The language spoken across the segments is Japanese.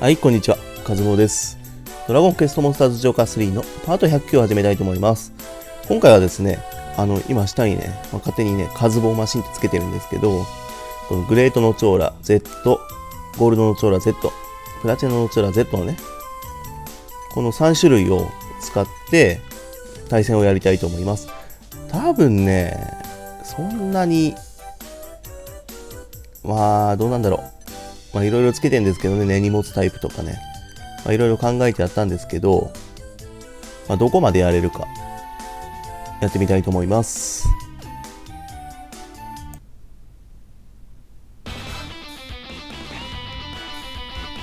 はい、こんにちは。カズボです。ドラゴンクエストモンスターズジョーカー3のパート109を始めたいと思います。今回はですね、あの、今下にね、まあ、勝手にね、カズボマシンってつけてるんですけど、このグレートのチョーラ Z、ゴールドのチョーラ Z、プラチナのチョーラ Z のね、この3種類を使って対戦をやりたいと思います。多分ね、そんなに、まあ、どうなんだろう。まあいろいろつけてんですけどね、根に持つタイプとかね。まあいろいろ考えてやったんですけど、まあどこまでやれるか、やってみたいと思います。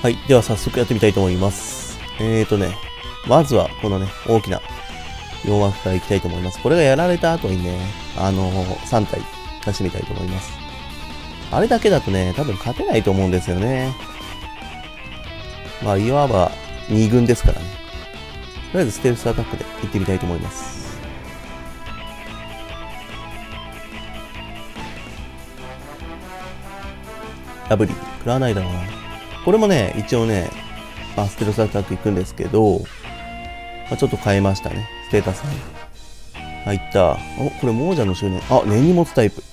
はい。では早速やってみたいと思います。えーとね、まずはこのね、大きな4枠からいきたいと思います。これがやられた後にね、あのー、3体出してみたいと思います。あれだけだとね、多分勝てないと思うんですよね。まあ、いわば2軍ですからね。とりあえずステルスアタックで行ってみたいと思います。ラブリー、食らわないだろうな。これもね、一応ね、まあ、ステルスアタック行くんですけど、まあ、ちょっと変えましたね。ステータスに。入った。お、これ亡者の執念。あ、根に持つタイプ。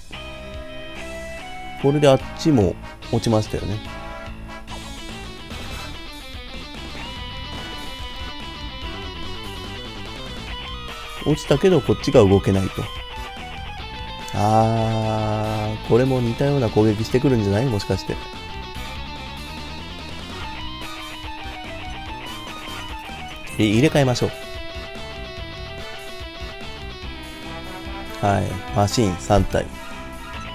これであっちも落ちましたよね。落ちたけどこっちが動けないと。あー、これも似たような攻撃してくるんじゃない？もしかして。入れ替えましょう。はい。マシン3体。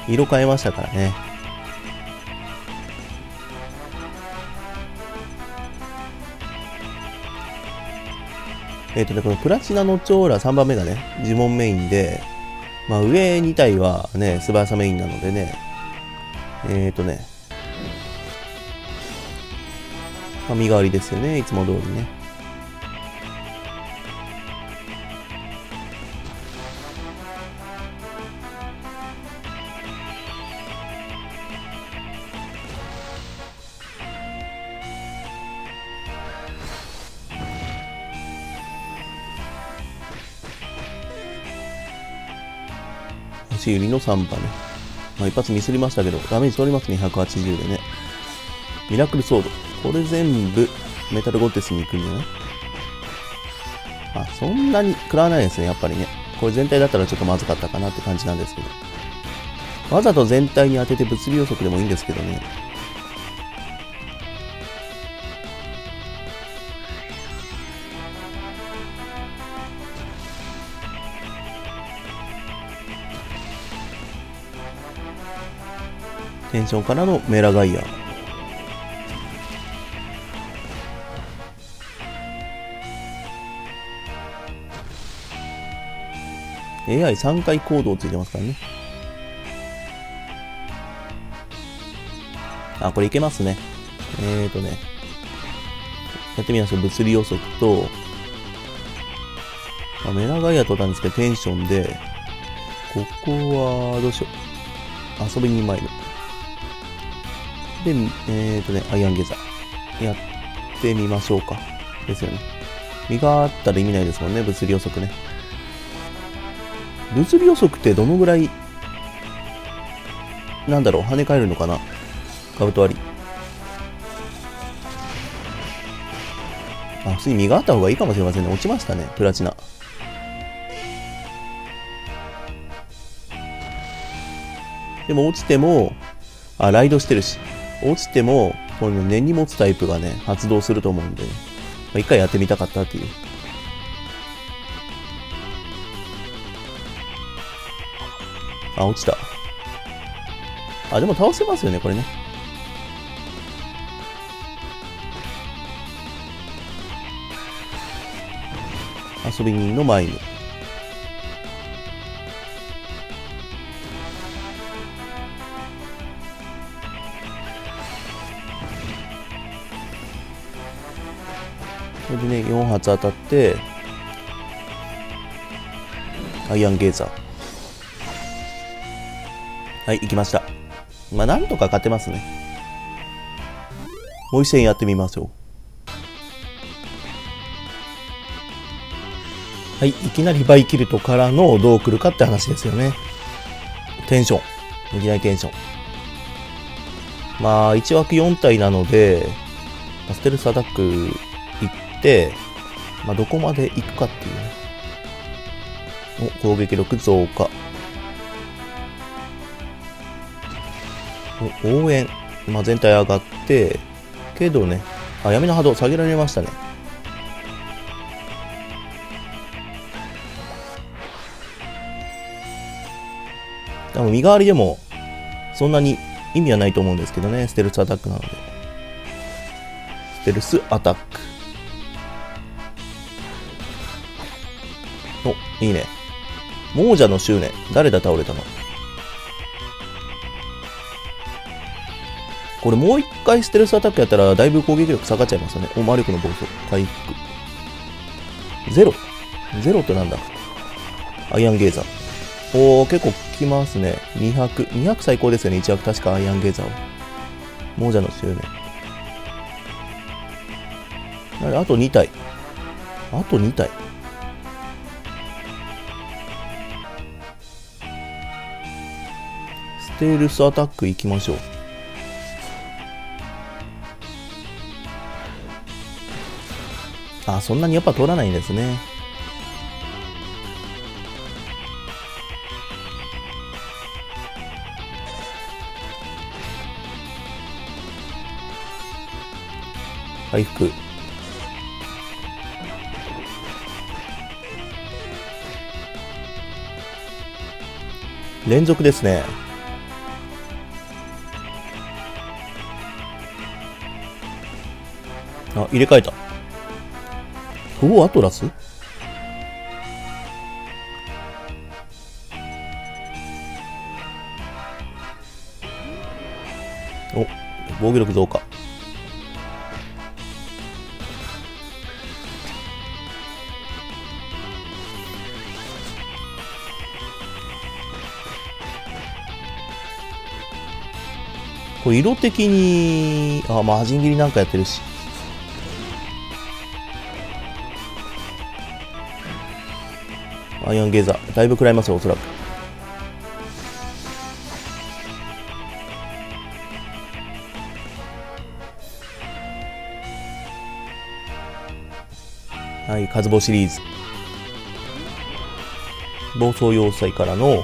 色変えましたからね。えっ、ー、とね、このプラチナのチョーラ3番目がね、呪文メインで、まあ上2体はね、素晴らさメインなのでね、えっ、ー、とね、まあ身代わりですよね、いつも通りね。足売りの3波ね。まあ、一発ミスりましたけど、ダメージ取りますね、180でね。ミラクルソード。これ全部、メタルゴッテスに行くんじゃない？あ、そんなに食らわないですね、やっぱりね。これ全体だったらちょっとまずかったかなって感じなんですけど。わざと全体に当てて物理予測でもいいんですけどね。テンションからのメラガイア。AI3 回行動ついてますからね。あ、これいけますね。えーとね。やってみましょう。物理予測と、あ、メラガイア取ったんですけど、テンションで、ここは、どうしよう。遊びに参る。で、えっ、ー、とね、アイアンゲザー。やってみましょうか。ですよね。身があったら意味ないですもんね、物理予測ね。物理予測ってどのぐらい、なんだろう、跳ね返るのかな？カブト割り。あ、普通に身があった方がいいかもしれませんね。落ちましたね、プラチナ。でも落ちても、あ、ライドしてるし。落ちても、この根に持つタイプがね、発動すると思うんで、まあ、一回やってみたかったっていう。あ、落ちた。あ、でも倒せますよね、これね。遊び人の前に。これでね4発当たってアイアンゲーザー。はい行きました。まあなんとか勝てますね。もう一戦やってみましょう。はいいきなりバイキルトからのどう来るかって話ですよね。テンション。いきなりテンション。まあ1枠4体なのでステルスアタックて、まあ、どこまで行くかっていうね。お、攻撃力増加。お、応援。まあ、全体上がって、けどね、あ、闇の波動下げられましたね。多分身代わりでも、そんなに意味はないと思うんですけどね、ステルスアタックなので。ステルスアタック。お、いいね。亡者の執念。誰だ倒れたの？これもう一回ステルスアタックやったらだいぶ攻撃力下がっちゃいますよね。お、魔力の暴走。回復。ゼロゼロってなんだ？アイアンゲーザー。おー、結構効きますね。200。200最高ですよね。1枠確かアイアンゲーザーを。亡者の執念。あと2体。あと2体。テールスアタック行きましょう。あ、そんなにやっぱ通らないんですね。回復連続ですねあ入れ替えた。おおアトラス？お防御力増加。これ色的に、あ、まあ、端切りなんかやってるし。アイアンゲーザー。だいぶ食らいますよ、おそらく。はい、カズボシリーズ。暴走要塞からの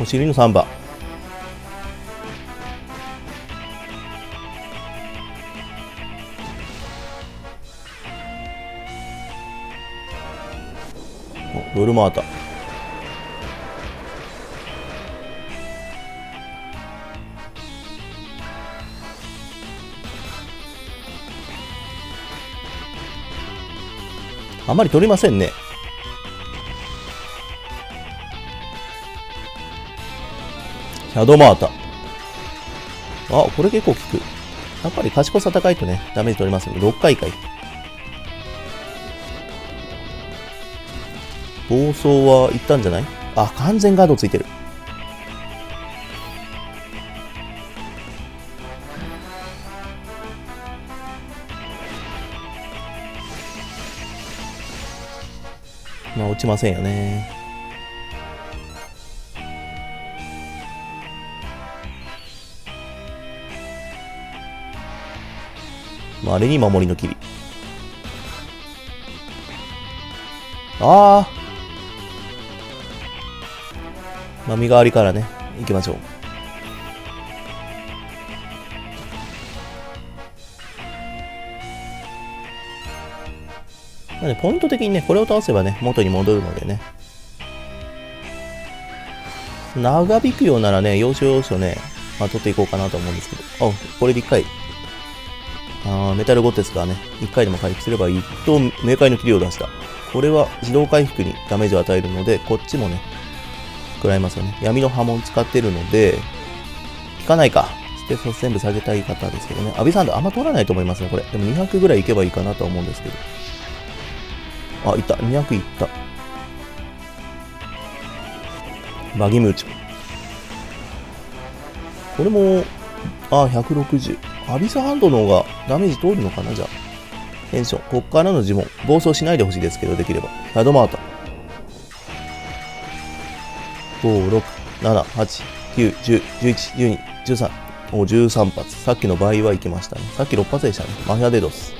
お尻の3番おロールマータあまり取りませんねシャドマータ。あ、これ結構効く。やっぱり賢さ高いとね、ダメージ取れますね。6回か暴走はいったんじゃない？あ、完全ガードついてる。まあ落ちませんよね。まあ、あれに守りの霧。ああ。まあ、身代わりからね、行きましょう。なので、ポイント的にね、これを倒せばね、元に戻るのでね。長引くようならね、要所要所ね、まあ、取っていこうかなと思うんですけど。あ、これで一回ああメタルゴテスがね、1回でも回復すればいいと、冥界の霧を出した。これは自動回復にダメージを与えるので、こっちもね、食らいますよね。闇の波紋使ってるので、効かないか。ステータス全部下げたい方ですけどね。アビサンドあんま取らないと思いますね、これ。でも200ぐらいいけばいいかなと思うんですけど。あ、いった。200いった。バギムーチョ。これも、あ、160。アビスハンドの方がダメージ通るのかなじゃあ。テンション。こっからの呪文。暴走しないでほしいですけど、できれば。シャドマート。5、6、7、8、9、10、11、12、13。お、13発。さっきの倍はいけましたね。さっき6発でしたね。マフィアデドス。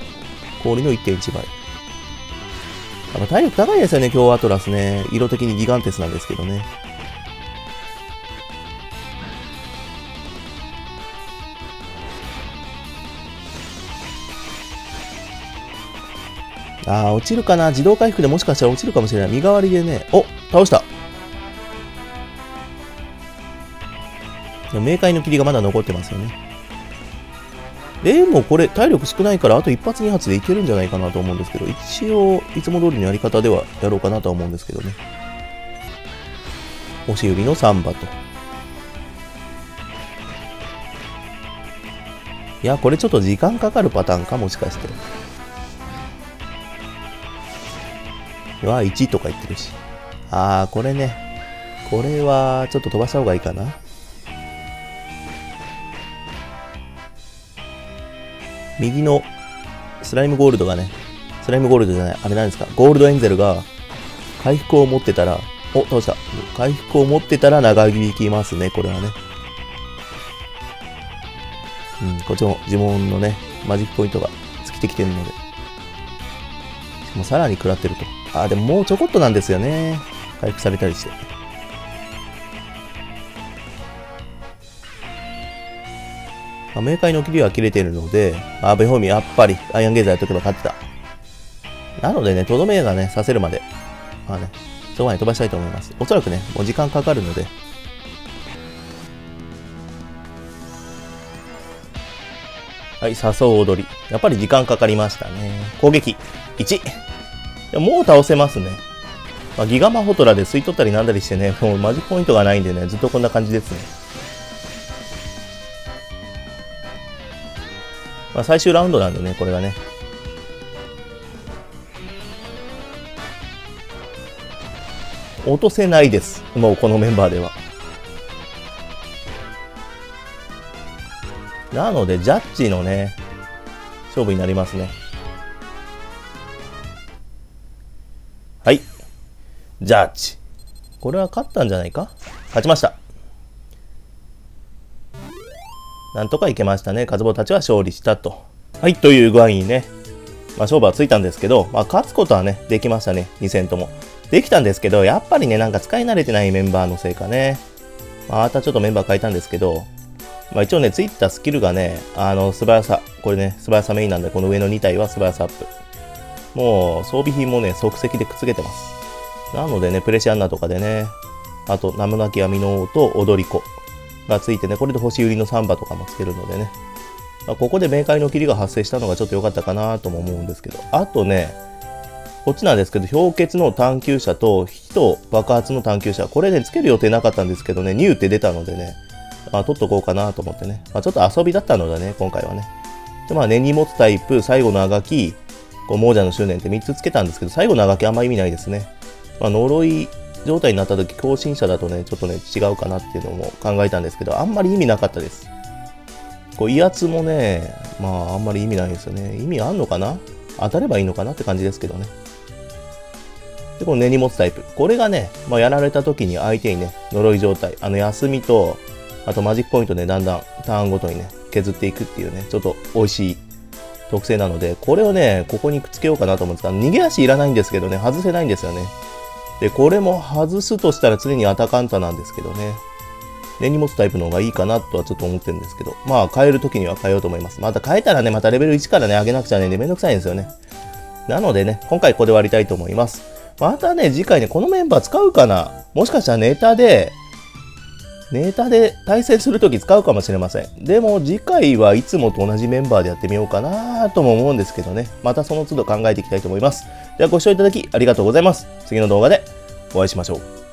氷の1.1倍。やっ体力高いですよね、今日アトラスね。色的にギガンテスなんですけどね。ああ、落ちるかな自動回復でもしかしたら落ちるかもしれない。身代わりでね。お倒したでも冥界の霧がまだ残ってますよね。でもこれ体力少ないからあと一発二発でいけるんじゃないかなと思うんですけど、一応いつも通りのやり方ではやろうかなとは思うんですけどね。押し指のサンバと。いや、これちょっと時間かかるパターンかもしかして。は1とか言ってるし。ああ、これね。これはちょっと飛ばした方がいいかな。右のスライムゴールドがね、スライムゴールドじゃない、あれなんですか、ゴールドエンゼルが回復を持ってたら、お、倒した。回復を持ってたら長引きますね、これはね。うん、こっちも呪文のね、マジックポイントが尽きてきてるので。しかもさらに食らってると。あ、でももうちょこっとなんですよね。回復されたりして。まあ、冥界の切りは切れているので、あ、ベホミやっぱりアイアンゲーザーやっとけば勝ってた。なのでね、とどめがね、させるまで、まあね、そこまで飛ばしたいと思います。おそらくね、もう時間かかるので、はい、誘う踊り。やっぱり時間かかりましたね。攻撃。1。もう倒せますね。まあ、ギガマホトラで吸い取ったりなんだりしてね、もうマジポイントがないんでね、ずっとこんな感じですね。まあ、最終ラウンドなんでね、これがね。落とせないです。もうこのメンバーでは。なので、ジャッジのね、勝負になりますね。はい。ジャッジ。これは勝ったんじゃないか？勝ちました。なんとかいけましたね。カズボたちは勝利したと。はい、という具合にね、まあ、勝負はついたんですけど、まあ、勝つことはね、できましたね。2戦とも。できたんですけど、やっぱりね、なんか使い慣れてないメンバーのせいかね。またちょっとメンバー変えたんですけど、まあ、一応ね、ついたスキルがね、あの、素早さ、これね、素早さメインなんで、この上の2体は素早さアップ。もう、装備品もね、即席でくっつけてます。なのでね、プレシアンナとかでね、あと、名もなき網の王と踊り子がついてね、これで星売りのサンバとかもつけるのでね、まあ、ここで冥界の霧が発生したのがちょっと良かったかなとも思うんですけど、あとね、こっちなんですけど、氷結の探求者と火と爆発の探求者、これね、つける予定なかったんですけどね、ニューって出たのでね、まあ、取っとこうかなと思ってね。まあ、ちょっと遊びだったのでね、今回はね。で、まあ、根に持つタイプ、最後のあがき、こう、亡者の執念って3つつけたんですけど、最後のあがきあんま意味ないですね。まあ、呪い状態になった時、更新者だとね、ちょっとね、違うかなっていうのも考えたんですけど、あんまり意味なかったです。こう、威圧もね、まあ、あんまり意味ないですよね。意味あんのかな？当たればいいのかなって感じですけどね。で、この根に持つタイプ。これがね、まあ、やられた時に相手にね、呪い状態、あの休みと、あとマジックポイントでだんだんターンごとにね、削っていくっていうね、ちょっと美味しい特性なので、これをね、ここにくっつけようかなと思うんですが、逃げ足いらないんですけどね、外せないんですよね。で、これも外すとしたら常にアタカンタなんですけどね。根に持つタイプの方がいいかなとはちょっと思ってるんですけど、まあ変える時には変えようと思います。また変えたらね、またレベル1からね、上げなくちゃね、めんどくさいんですよね。なのでね、今回ここで終わりたいと思います。またね、次回ね、このメンバー使うかなもしかしたらネタで、ネタで対戦するとき使うかもしれません。でも次回はいつもと同じメンバーでやってみようかなとも思うんですけどね。またその都度考えていきたいと思います。ではご視聴いただきありがとうございます。次の動画でお会いしましょう。